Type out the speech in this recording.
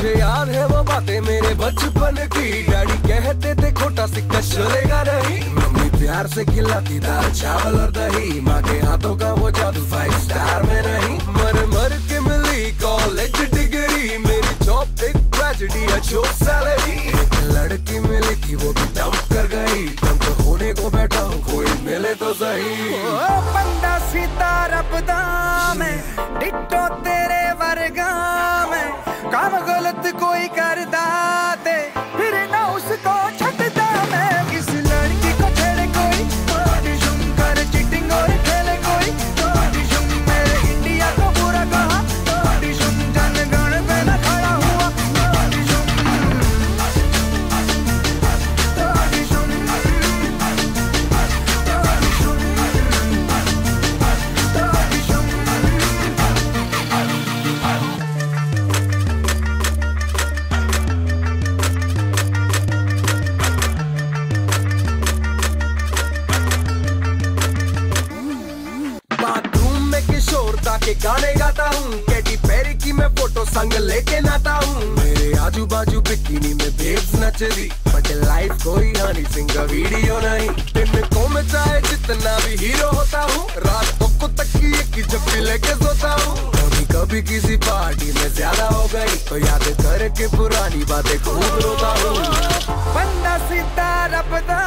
बातें मेरे बचपन की। डैडी कहते थे, खोटा सिक्का चलेगा नहीं। मम्मी प्यार से खिलाती दाल, चावल और दही। माँ के हाथों का वो जादू फाइव स्टार में नहीं। मर मर के मिली कॉलेज डिग्री मेरी जॉब एक ट्रेजेडी अच्छो सैलरी एक लड़की मिली थी, वो भी डंप कर गई। डंप होने को बैठा हूँ, कोई मिले तो सही। ओ बंदा सीता रबदा मैं डिट्टो तेरे के गाने गाता हूँ। कैटी पेरी की मैं फ़ोटो संग लेके नाता हूँ। मेरे आजू बाजू बिकिनी में बेब्स नच रही बट लाइफ कोई हनी सिंह वीडियो नहीं। दिन को मैं चाहे जितना भी हीरो होता हूँ। रातों को तकिए की जप्पी लेके सोता हूँ। कभी कभी किसी पार्टी में ज़्यादा हो गई। तो याद करके पुरानी बातें खूब रोता हूँ। बंदा सीता रबदा